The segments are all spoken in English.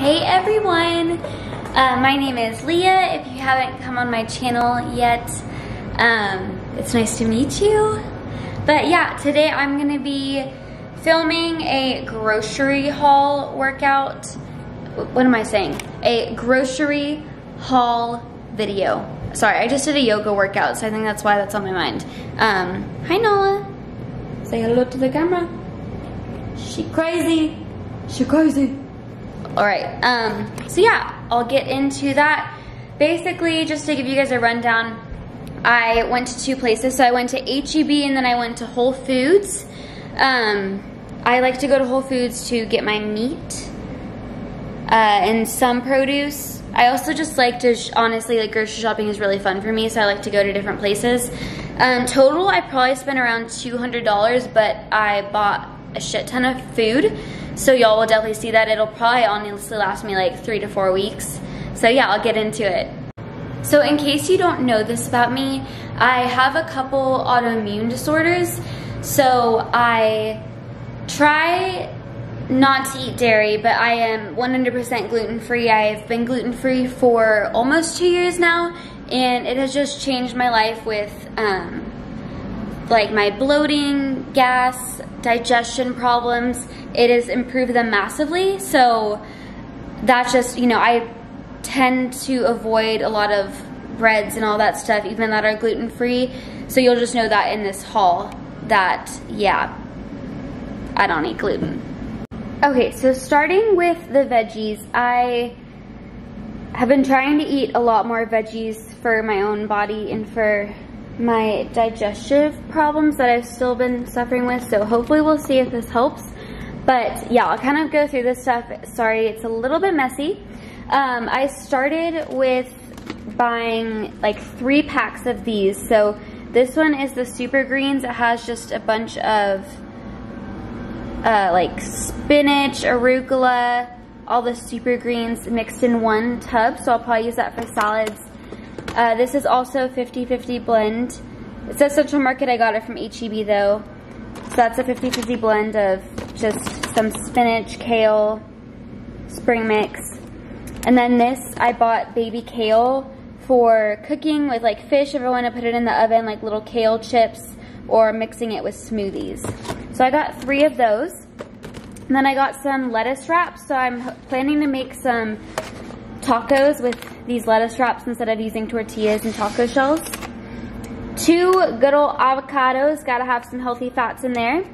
Hey everyone! Uh, my name is Leah. If you haven't come on my channel yet, um, it's nice to meet you. But yeah, today I'm gonna be filming a grocery haul workout. What am I saying? A grocery haul video. Sorry, I just did a yoga workout, so I think that's why that's on my mind. Um, hi Nala. Say hello to the camera. She crazy. She crazy. All right, um, so yeah, I'll get into that. Basically, just to give you guys a rundown, I went to two places. So I went to HEB and then I went to Whole Foods. Um, I like to go to Whole Foods to get my meat uh, and some produce. I also just like to, honestly, like grocery shopping is really fun for me, so I like to go to different places. Um, total, I probably spent around $200, but I bought a shit ton of food. So y'all will definitely see that. It'll probably honestly last me like three to four weeks. So yeah, I'll get into it. So in case you don't know this about me, I have a couple autoimmune disorders. So I try not to eat dairy, but I am 100% gluten-free. I've been gluten-free for almost two years now, and it has just changed my life with um, like my bloating, gas, digestion problems. It has improved them massively. So that's just, you know, I tend to avoid a lot of breads and all that stuff, even that are gluten-free. So you'll just know that in this haul that, yeah, I don't eat gluten. Okay, so starting with the veggies, I have been trying to eat a lot more veggies for my own body and for my digestive problems that I've still been suffering with. So hopefully we'll see if this helps. But yeah, I'll kind of go through this stuff. Sorry, it's a little bit messy. Um, I started with buying like three packs of these. So this one is the super greens. It has just a bunch of uh, like spinach, arugula, all the super greens mixed in one tub. So I'll probably use that for salads uh, this is also 50-50 blend. It says Central Market. I got it from HEB though. So that's a 50-50 blend of just some spinach, kale, spring mix. And then this, I bought baby kale for cooking with like fish if I want to put it in the oven, like little kale chips or mixing it with smoothies. So I got three of those. And then I got some lettuce wraps. So I'm planning to make some tacos with these lettuce wraps instead of using tortillas and taco shells. Two good old avocados, gotta have some healthy fats in there.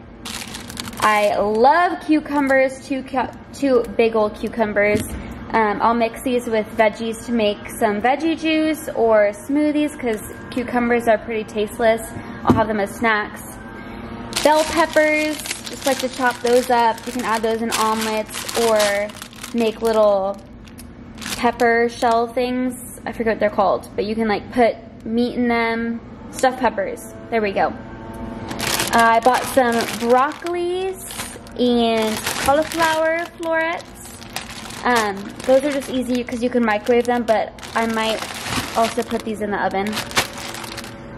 I love cucumbers, two, two big old cucumbers. Um, I'll mix these with veggies to make some veggie juice or smoothies because cucumbers are pretty tasteless. I'll have them as snacks. Bell peppers, just like to chop those up. You can add those in omelets or make little pepper shell things. I forget what they're called, but you can like put meat in them. Stuffed peppers. There we go. Uh, I bought some broccolis and cauliflower florets. Um, those are just easy because you can microwave them, but I might also put these in the oven.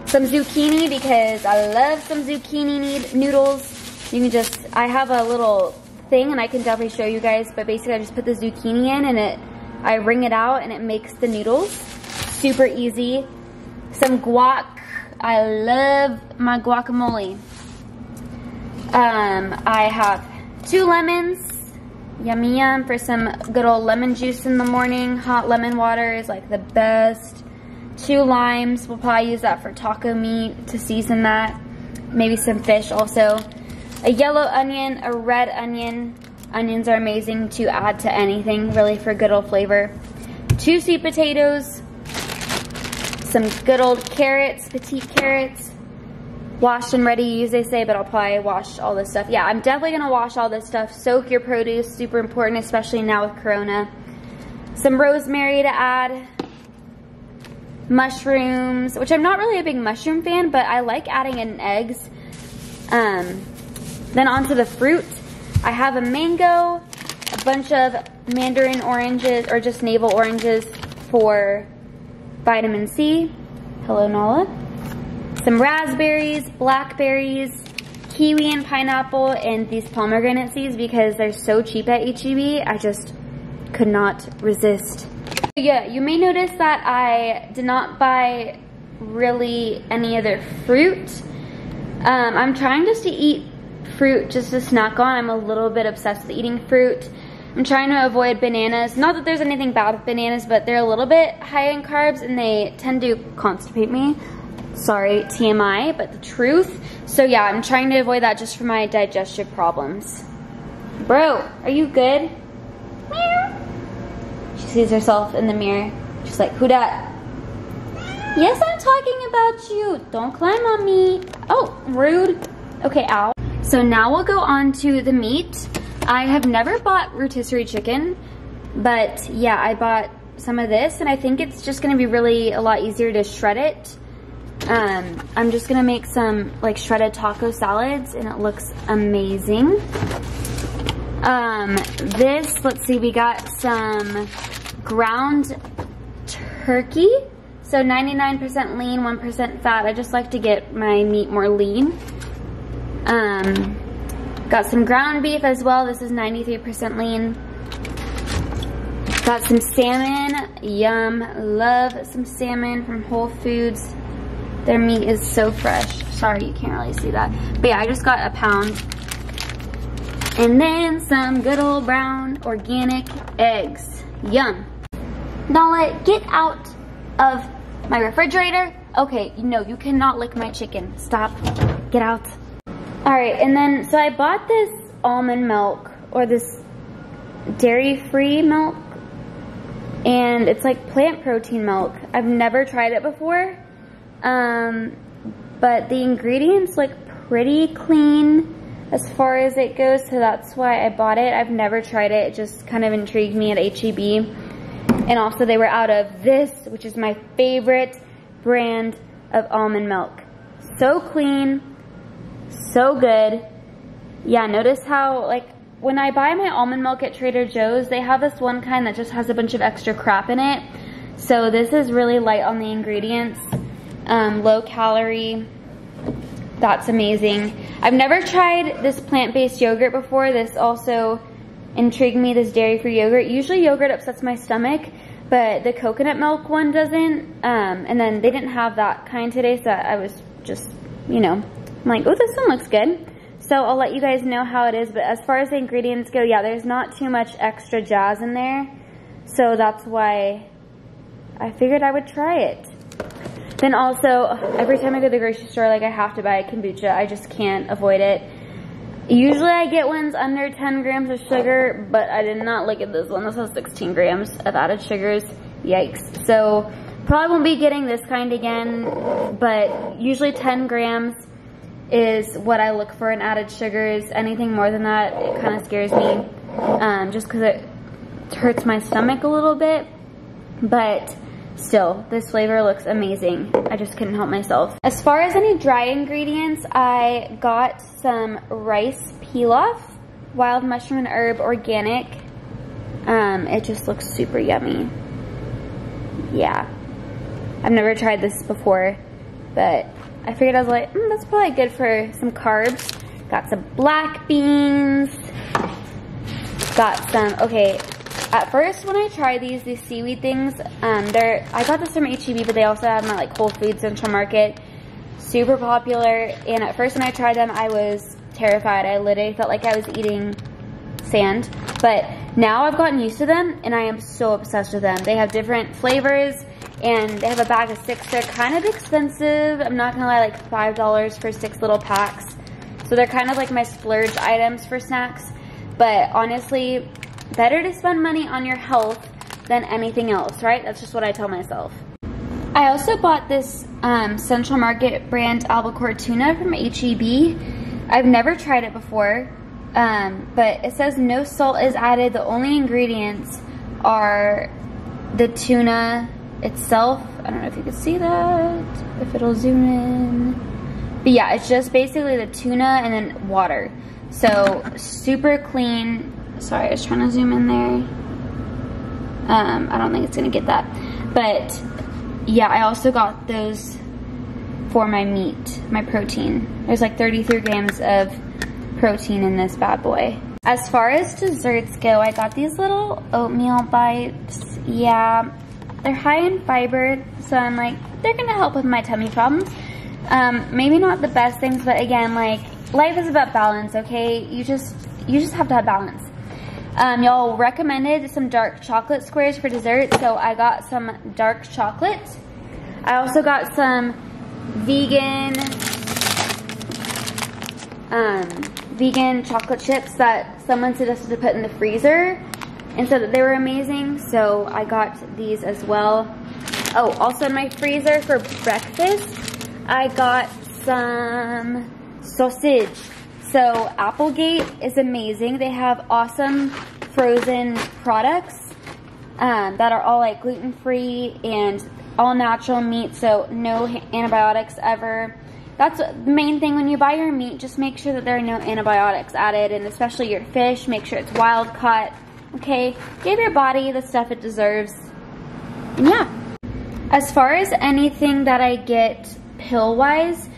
Some zucchini because I love some zucchini noodles. You can just, I have a little thing and I can definitely show you guys, but basically I just put the zucchini in and it I wring it out and it makes the noodles. Super easy. Some guac. I love my guacamole. Um, I have two lemons. Yummy yum for some good old lemon juice in the morning. Hot lemon water is like the best. Two limes. We'll probably use that for taco meat to season that. Maybe some fish also. A yellow onion, a red onion, Onions are amazing to add to anything, really for good old flavor. Two sweet potatoes, some good old carrots, petite carrots, washed and ready to use, they say, but I'll probably wash all this stuff. Yeah, I'm definitely gonna wash all this stuff. Soak your produce, super important, especially now with Corona. Some rosemary to add. Mushrooms, which I'm not really a big mushroom fan, but I like adding in eggs. Um, then onto the fruit. I have a mango, a bunch of mandarin oranges, or just navel oranges for vitamin C. Hello, Nala. Some raspberries, blackberries, kiwi and pineapple, and these pomegranate seeds because they're so cheap at HEB. I just could not resist. Yeah, you may notice that I did not buy really any other fruit. Um, I'm trying just to eat fruit just to snack on. I'm a little bit obsessed with eating fruit. I'm trying to avoid bananas. Not that there's anything bad with bananas, but they're a little bit high in carbs and they tend to constipate me. Sorry, TMI, but the truth. So yeah, I'm trying to avoid that just for my digestive problems. Bro, are you good? Meow. She sees herself in the mirror. She's like, who dat? Yes, I'm talking about you. Don't climb on me. Oh, rude. Okay, ow. So now we'll go on to the meat. I have never bought rotisserie chicken, but yeah, I bought some of this and I think it's just gonna be really a lot easier to shred it. Um, I'm just gonna make some like shredded taco salads and it looks amazing. Um, this, let's see, we got some ground turkey. So 99% lean, 1% fat. I just like to get my meat more lean. Um, got some ground beef as well. This is 93% lean. Got some salmon. Yum. Love some salmon from Whole Foods. Their meat is so fresh. Sorry, you can't really see that. But yeah, I just got a pound. And then some good old brown organic eggs. Yum. Let get out of my refrigerator. Okay, no, you cannot lick my chicken. Stop. Get out. All right, and then, so I bought this almond milk, or this dairy-free milk, and it's like plant protein milk. I've never tried it before, um, but the ingredients look pretty clean as far as it goes, so that's why I bought it. I've never tried it, it just kind of intrigued me at HEB. And also they were out of this, which is my favorite brand of almond milk. So clean, so good. Yeah, notice how like when I buy my almond milk at Trader Joe's, they have this one kind that just has a bunch of extra crap in it. So this is really light on the ingredients, um, low calorie. That's amazing. I've never tried this plant-based yogurt before. This also intrigued me, this dairy-free yogurt. Usually yogurt upsets my stomach, but the coconut milk one doesn't. Um, and then they didn't have that kind today, so I was just, you know, I'm like, oh, this one looks good. So I'll let you guys know how it is, but as far as the ingredients go, yeah, there's not too much extra jazz in there. So that's why I figured I would try it. Then also, every time I go to the grocery store, like I have to buy a kombucha. I just can't avoid it. Usually I get ones under 10 grams of sugar, but I did not look at this one. This has 16 grams of added sugars. Yikes. So probably won't be getting this kind again, but usually 10 grams is what I look for in added sugars. Anything more than that, it kind of scares me um, just because it hurts my stomach a little bit. But still, this flavor looks amazing. I just couldn't help myself. As far as any dry ingredients, I got some rice pilaf, wild mushroom and herb organic. Um, it just looks super yummy. Yeah. I've never tried this before, but I figured I was like, mm, that's probably good for some carbs. Got some black beans. Got some, okay, at first, when I tried these, these seaweed things, um, they're, I got this from HEB, but they also have them at like Whole Foods Central Market. Super popular. And at first when I tried them, I was terrified. I literally felt like I was eating sand. But now I've gotten used to them and I am so obsessed with them. They have different flavors and they have a bag of six. They're kind of expensive. I'm not gonna lie, like $5 for six little packs. So they're kind of like my splurge items for snacks. But honestly, better to spend money on your health than anything else, right? That's just what I tell myself. I also bought this um, Central Market brand albacore tuna from HEB. I've never tried it before, um, but it says no salt is added. The only ingredients are the tuna itself. I don't know if you can see that, if it'll zoom in. But yeah, it's just basically the tuna and then water. So super clean, Sorry, I was trying to zoom in there. Um, I don't think it's gonna get that. But yeah, I also got those for my meat, my protein. There's like 33 grams of protein in this bad boy. As far as desserts go, I got these little oatmeal bites. Yeah, they're high in fiber, so I'm like, they're gonna help with my tummy problems. Um, maybe not the best things, but again, like, life is about balance, okay? You just, you just have to have balance. Um, Y'all recommended some dark chocolate squares for dessert, so I got some dark chocolate. I also got some vegan, um, vegan chocolate chips that someone suggested to put in the freezer and that they were amazing, so I got these as well. Oh, also in my freezer for breakfast, I got some sausage. So Applegate is amazing. They have awesome frozen products um, that are all like gluten-free and all natural meat, so no antibiotics ever. That's the main thing when you buy your meat, just make sure that there are no antibiotics added, and especially your fish, make sure it's wild caught. Okay, give your body the stuff it deserves. And yeah. As far as anything that I get pill-wise,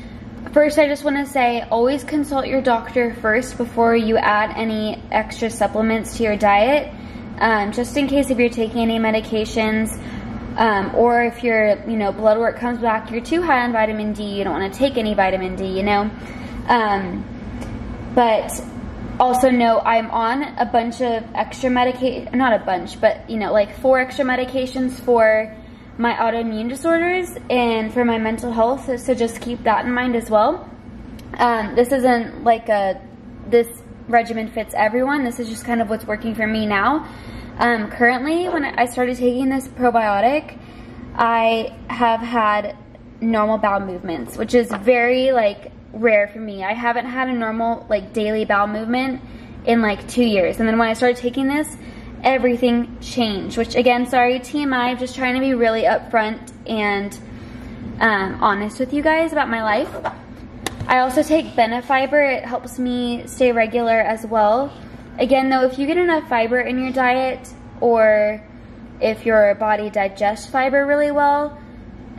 First, I just want to say always consult your doctor first before you add any extra supplements to your diet. Um, just in case if you're taking any medications um, or if your you know blood work comes back you're too high on vitamin D, you don't want to take any vitamin D, you know. Um, but also know I'm on a bunch of extra medication, not a bunch, but you know like four extra medications for my autoimmune disorders and for my mental health. So just keep that in mind as well. Um, this isn't like a, this regimen fits everyone. This is just kind of what's working for me now. Um, currently, when I started taking this probiotic, I have had normal bowel movements, which is very like rare for me. I haven't had a normal like daily bowel movement in like two years. And then when I started taking this, everything changed, which again, sorry, TMI, I'm just trying to be really upfront and um, honest with you guys about my life. I also take Benefiber. It helps me stay regular as well. Again, though, if you get enough fiber in your diet or if your body digests fiber really well,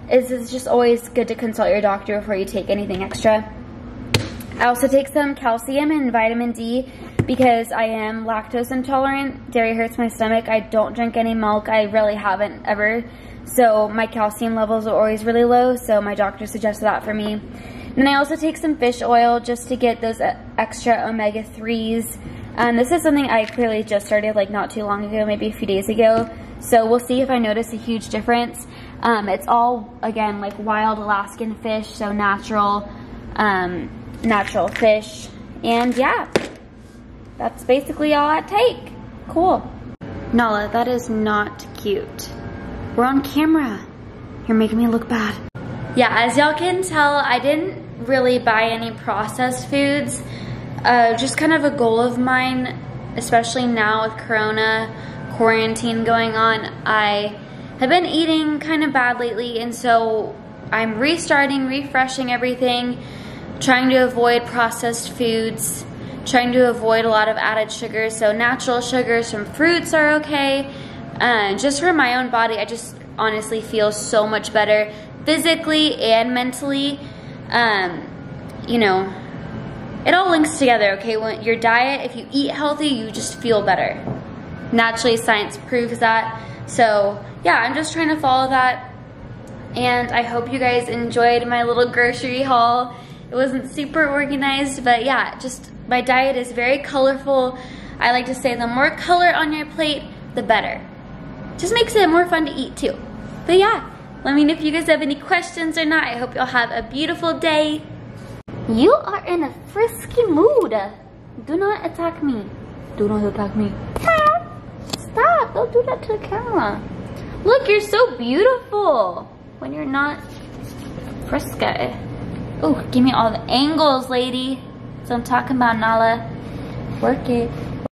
it's just always good to consult your doctor before you take anything extra. I also take some calcium and vitamin D because I am lactose intolerant. Dairy hurts my stomach. I don't drink any milk. I really haven't ever. So my calcium levels are always really low, so my doctor suggested that for me. And I also take some fish oil just to get those uh, extra omega-3s. And this is something I clearly just started like not too long ago, maybe a few days ago. So we'll see if I notice a huge difference. Um, it's all, again, like wild Alaskan fish, so natural, um, natural fish. And yeah, that's basically all I take. Cool. Nala, that is not cute. We're on camera. You're making me look bad. Yeah, as y'all can tell, I didn't really buy any processed foods. Uh, just kind of a goal of mine, especially now with Corona quarantine going on. I have been eating kind of bad lately, and so I'm restarting, refreshing everything, trying to avoid processed foods trying to avoid a lot of added sugars. So natural sugars from fruits are okay. And just for my own body, I just honestly feel so much better physically and mentally. Um, you know, it all links together, okay? When your diet, if you eat healthy, you just feel better. Naturally, science proves that. So yeah, I'm just trying to follow that. And I hope you guys enjoyed my little grocery haul. It wasn't super organized, but yeah, just my diet is very colorful. I like to say the more color on your plate, the better. Just makes it more fun to eat too. But yeah, let me know if you guys have any questions or not. I hope you'll have a beautiful day. You are in a frisky mood. Do not attack me. Do not attack me. Stop. Stop. Don't do that to the camera. Look, you're so beautiful when you're not frisky. Oh, give me all the angles, lady. So I'm talking about Nala. Work it.